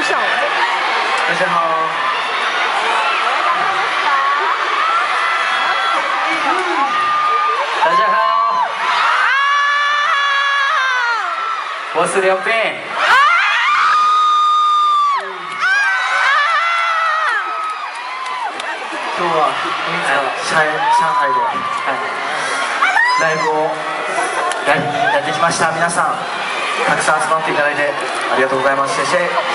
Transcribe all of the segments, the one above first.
大家好。大家好。我是刘斌。今日は上海で、ライブをやってきました皆さんたくさん集まっていただいてありがとうございます青菜。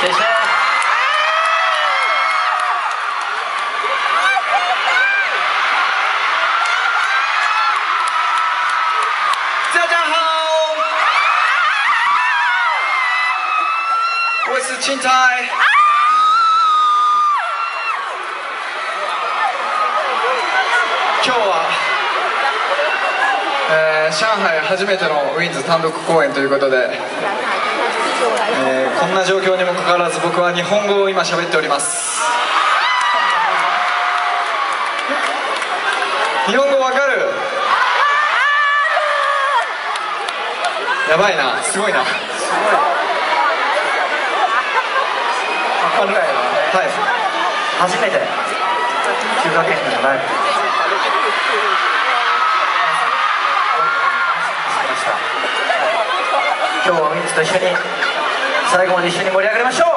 今日は、えー上海初めてのウィンズ単独公演ということで、えーこんな状況にもかかわらず僕は日本語を今喋っております。日本語わかる？やばいな。すごいな。わかるはい。初めて。中学園のライブ今日はウィンズと一緒に最後まで一緒に盛り上がりましょう。